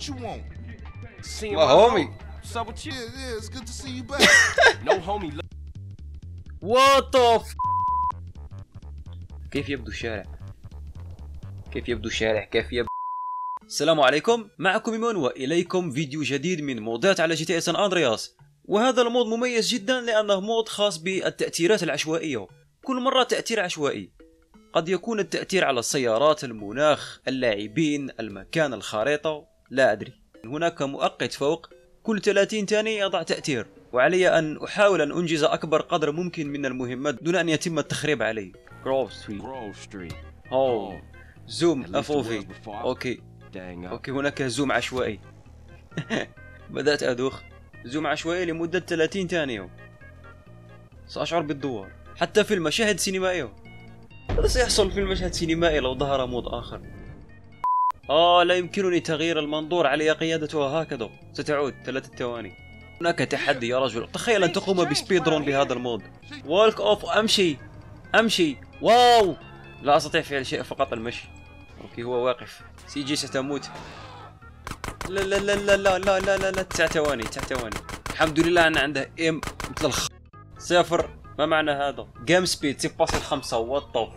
What you want? Seeing My my homie. home. What's up with you? Yeah, yeah, it's good to see you back. No homie. look- what the f كيف يبدو الشارع كيف يبدو الشارع كيف يبدو السلام عليكم معكم ايمون وإليكم فيديو جديد من مودات على GTA San Andreas وهذا ال mod مميز جدا لأنه mod خاص بالتأثيرات العشوائية كل مرة تأثير عشوائي قد يكون التأثير على السيارات المناخ اللاعبين المكان الخريطة لا أدري. هناك مؤقت فوق. كل 30 ثانية يضع تأثير. وعلي أن أحاول أن أنجز أكبر قدر ممكن من المهمات دون أن يتم التخريب علي. Grove Street Grove Street أوه zoom FOV. Okay. Okay هناك zoom عشوائي. بدأت أدوخ. zoom عشوائي لمدة 30 ثانية. سأشعر بالدوار. حتى في المشاهد السينمائية ماذا سيحصل في المشهد السينمائي لو ظهر mod آخر؟ آه لا يمكنني تغيير المنظور علي قيادتها هكذا ستعود ثلاثة ثواني. هناك تحدي يا رجل. تخيل أن تقوم ب speed run بهذا ال mod walk off أمشي. أمشي. Wow! لا أستطيع فعل شيء فقط. المشي. Okay هو واقف. CJ ستموت. لا لا لا لا لا لا لا لا, لا. تسع ثواني تسع ثواني. الحمد لله أن عنده إم مثل الخ صفر. ما معنى هذا؟ Game speed 6.5 what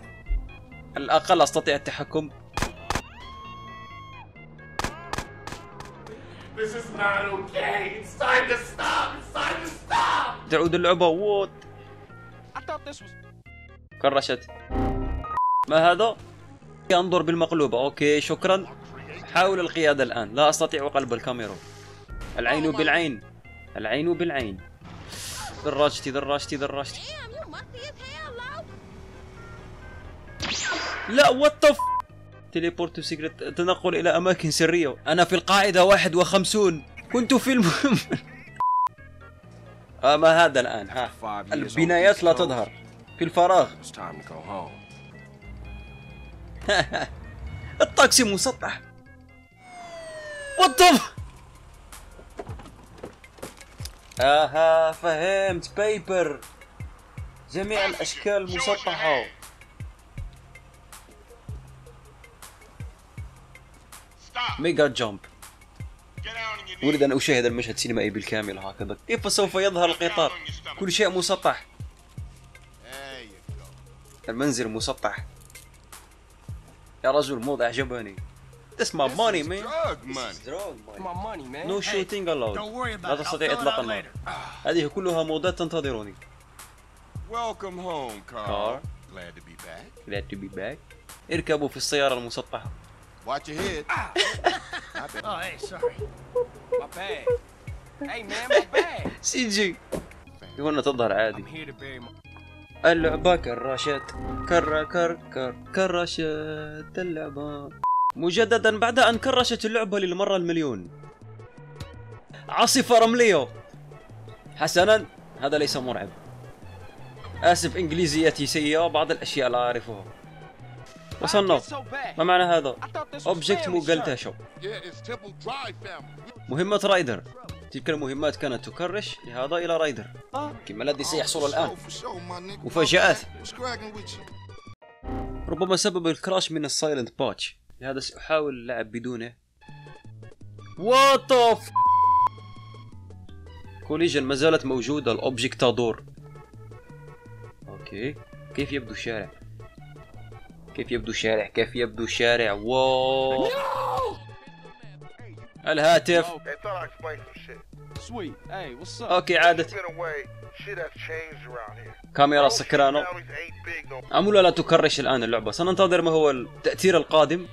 الأقل أستطيع التحكم. This is not okay. It's time to stop. It's time to stop. تعود اللعبة what I thought this was. كرشت ما هذا؟ انظر بالمقلوبة okay شكرا حاول القيادة الآن لا أستطيع قلب الكاميرا العين بالعين العين بالعين دراجتي دراجتي دراجتي. لا وات ف تليبورت سيكريت تنقل إلى أماكن سرية. أنا في القاعدة 51 كنت في الم... آه، اما هذا الآن؟ ها. البنايات لا تظهر. في الفراغ. الطاكسي مسطح. وطب آها فهمت. بيبر جميع الأشكال مسطحة. ميجا جامب أريد أن أشاهد المشهد السينمائي بالكامل هكذا كيف سوف يظهر القطار كل شيء مسطح المنزل مسطح يا رجل الموضع عجبني This my This money, man. This is. My money, man. No shooting allowed. Don't worry about لا it. تستطيع إطلاق النار. هذه كلها موضات تنتظرني. Welcome home, Carl. Glad to be back. Glad to be back. اركبوا في السيارة المسطحة. Watch your head. Oh, hey, sorry. My bag. Hey, man, my bag. جي هنا تظهر عادي I'm here to bury my. اللعبة كراشات كر كر كر كراشات اللعبة مجددا بعد أن كرشت اللعبة للمرة المليون عاصفة رملية حسنا هذا ليس مرعب آسف إنجليزيتي سيئة بعض الأشياء لا أعرفها وصلنا ما معنى هذا؟ object مو قلتها شو مهمة رايدر. تلك المهمات كانت تكرش لهذا إلى رايدر. كما الذي سيحصل الآن؟ مفاجآت. ربما سبب ال crash من ال Silent Patch. لهذا سأحاول اللعب بدونه. وات اوف كوليجن ما زالت موجودة. الأوبجكت تدور أوكي. كيف يبدو الشارع؟ كيف يبدو شارع كيف يبدو شارع واو. الهاتف. أوكي عادت كاميرا سكرانو. عمولا لا تكرش الآن اللعبة؟ سننتظر ما هو التأثير القادم.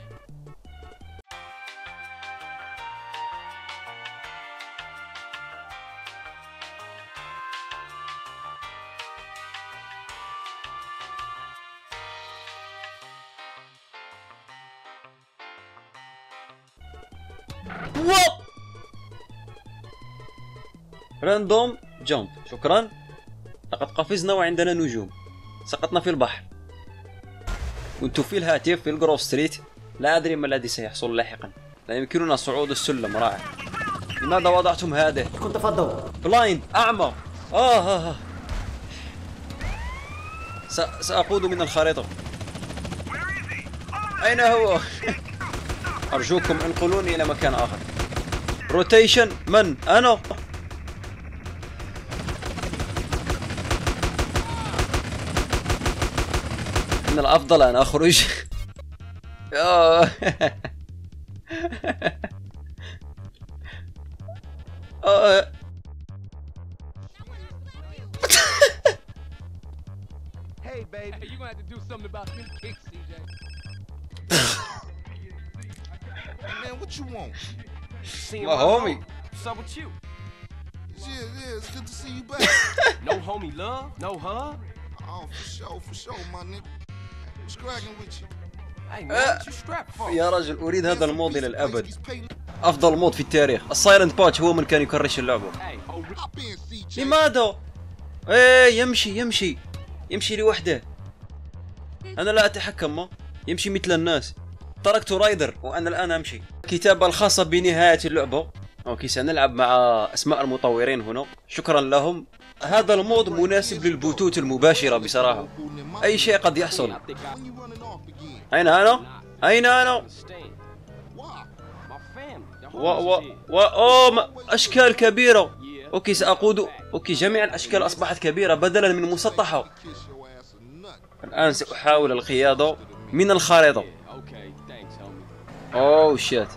Wow random jump شكرا. لقد قفزنا وعندنا نجوم. سقطنا في البحر. كنت في الهاتف في ال Grove Street لا أدري ما الذي سيحصل لاحقا. لا يمكننا صعود السلم. رائع. لماذا وضعتم هذا؟ كنت فضوا blind أعمى آه, آه, آه. سأقود من الخريطة. أين هو؟ أرجوكم انقلوني إلى مكان آخر روتيشن من أنا من الأفضل أن أخرج آه. آه. Hey, baby. Hey, you gonna have to do something about them kicks, CJ. Man, what you want? Seeing My my homie. What's up with you? Yeah, yeah, it's good to see you back. No homie love? No hug? oh, for sure, for sure, my nigga. What's cracking with you? يا رجل اريد هذا المود إلى الابد افضل مود في التاريخ السايلنت باتش هو من كان يكرش اللعبه oh. لماذا إيه يمشي يمشي يمشي لوحده أنا لا اتحكم ما يمشي مثل الناس تركت رايدر وأنا الآن أمشي. الكتابه الخاصة بنهاية اللعبة. Okay سنلعب مع أسماء المطورين هنا. شكرا لهم. هذا ال mod مناسب للبثوث المباشرة بصراحة. أي شيء قد يحصل? أين أنا؟ أين أنا؟ و و و ما- أشكال كبيرة. Okay سأقود. Okay جميع الأشكال أصبحت كبيرة بدلا من مسطحة. الآن سأحاول القيادة من الخارطة. Oh shit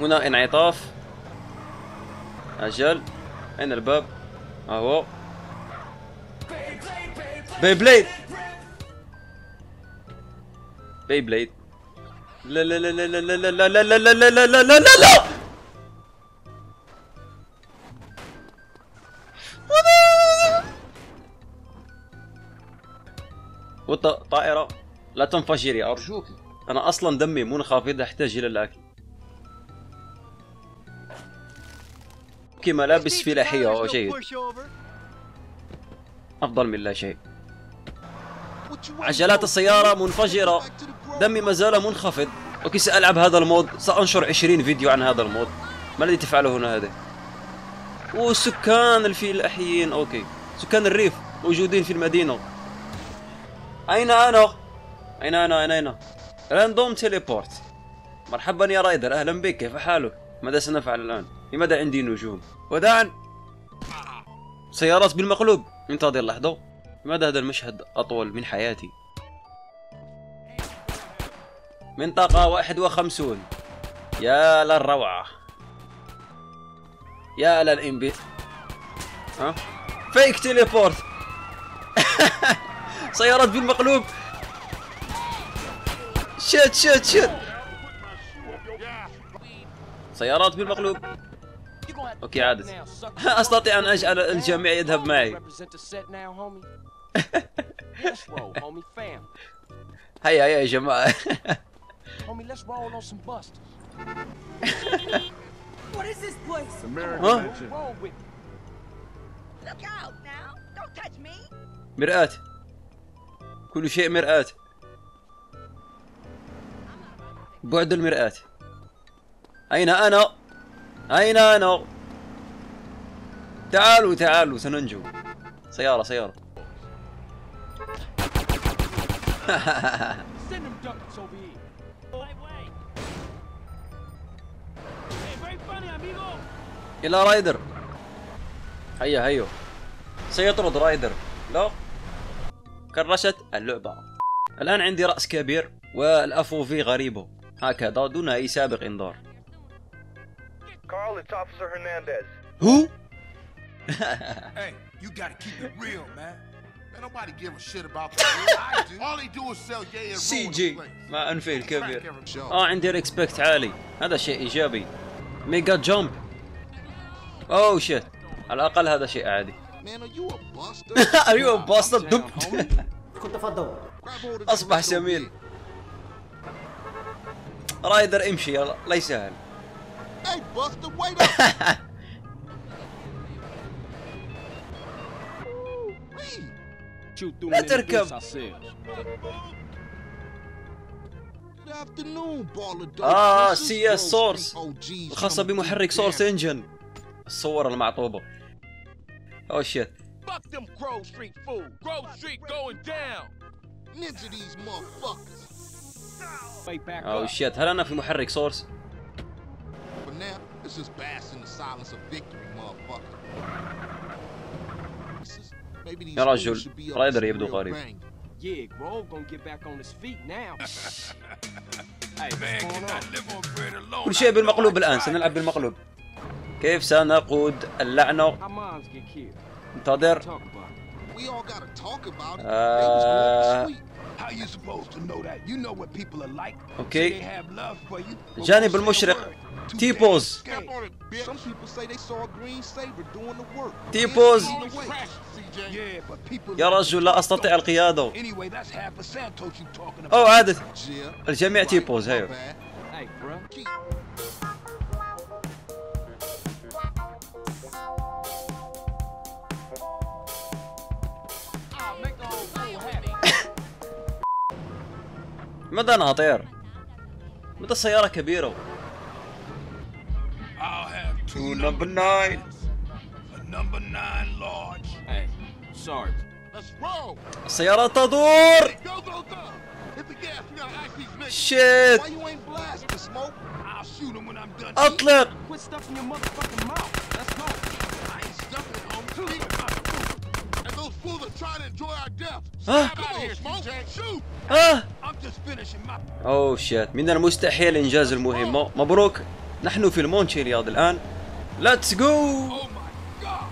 هنا انعطاف أجل اين الباب اهو بي بليد بي بليد لا لا لا لا لا لا لا لا لا لا لا لا لا لا لا لا وط- طائرة لا تنفجري أرجوك أنا أصلا دمي مو خافض أحتاج إلى الأكل. okay ملابس فلاحيه أو شيء. أفضل من لا شيء. عجلات السيارة منفجرة. دمي ما زال منخفض. okay سألعب هذا ال mod. سأنشر 20 فيديو عن هذا ال mod. ما الذي تفعله هنا هذا وسكان الفلاحيين okay سكان الريف موجودين في المدينة. أين أنا؟ أين أنا؟ أين أنا؟ random teleport. مرحبا يا رايدر أهلا بك كيف حالك؟ ماذا سنفعل الآن؟ لماذا عندي نجوم؟ وداعا. سيارات بالمقلوب. انتظر لحظة لماذا هذا المشهد أطول من حياتي؟ منطقة 51 يا للروعة يا للإنبي ها؟ fake teleport. سيارات بالمقلوب. shoot shoot shoot سيارات بالمقلوب. أوكي عادت أستطيع أن أجعل الجميع يذهب معي. هيا هيا يا جماعة. مرآة. كل شيء مرآة. بعد المرآة. أين أنا؟ أين أنا؟ تعالوا تعالوا سننجو. سيارة سيارة. إلى رايدر. هيا هيا. سيطرد رايدر. لا. كرشت اللعبة. الآن عندي رأس كبير والأفوفي غريبة. هكذا دون أي سابق إنذار. هو؟ Hey, you gotta keep it real, man. Man, nobody give a shit about the real. I do. All they do is sell yay and سي جي. مع أنفي Crack الكبير. آه عندي ريسبكت عالي هذا شيء ايجابي ميجا جامب اوه شيت على الاقل هذا شيء عادي Man, are you a buster? أيوه باصة Down, دب homie. Grab hold of اصبح سمين رايدر امشي يلا لا يسهل. لا تركب آه سي اس سورس الخاصه بمحرك سورس انجن الصور المعطوبة. Oh, أو شيت Fuck them Crow Street fools! Crow Street going down. Ninja these motherfuckers. Oh shit, هل أنا في محرك سورس؟ يا رجل رايدر يبدو غريب. Yeah, Grove gonna get back on his feet now. كل شيء بالمقلوب الآن. سنلعب بالمقلوب. كيف سنقود اللعنة؟ انتظر. آه about it. We all gotta talk about it. Uh, they was going to sleep. How you supposed to know that? You know what people are like. Okay. Say they have love for you. but الجانب المشرق. CJ. Yeah, but people يا رجل لا don't. أستطيع القيادة Anyway, that's half a Santos متى ناطير؟ متى السيارة كبيرة؟ السيارات تدور! شيت! اطلق! ها! أوه شيت من المستحيل إنجاز المهمة مبروك. نحن في المونشي رياض الآن. ليتس جو Oh my God!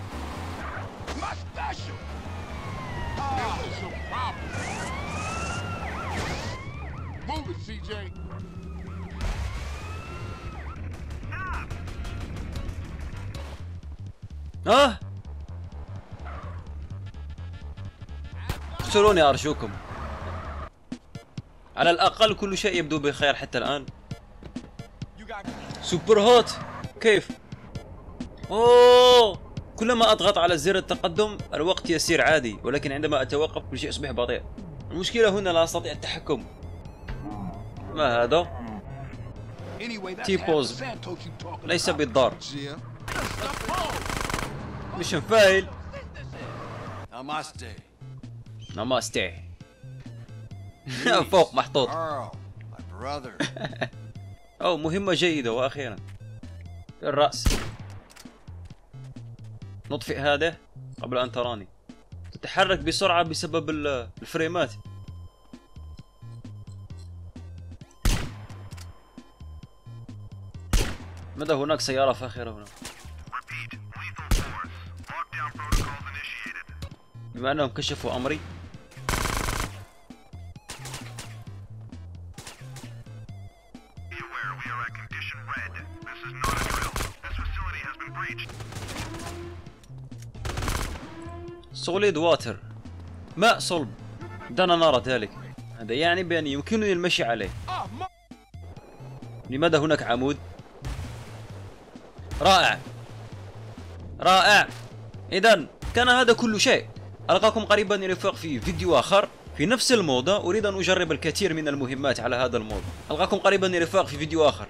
على الأقل كل شيء يبدو بخير حتى got سوبر هوت كيف؟ أوه! كلما أضغط على زر التقدم الوقت يسير عادي ولكن عندما أتوقف كل شيء يصبح بطيء. المشكلة هنا لا أستطيع التحكم. ما هذا؟ You talking ليس. بالضار. مش فايل. Namaste. نماستي فوق محطوط. أو مهمة جيدة وأخيرا. في الرأس. نطفئ هذا قبل أن تراني. تتحرك بسرعة بسبب ال- الفريمات. ماذا هناك سيارة فاخرة هنا؟ بما أنهم كشفوا أمري سوليد واتر ماء صلب. دعنا نرى ذلك. هذا يعني بأن يمكنني المشي عليه. لماذا هناك عمود؟ رائع. رائع. إذا كان هذا كل شيء. ألقاكم قريبا يا رفاق في فيديو آخر. في نفس الموضة أريد أن أجرب الكثير من المهمات على هذا الموضة. ألقاكم قريبا يا رفاق في فيديو آخر.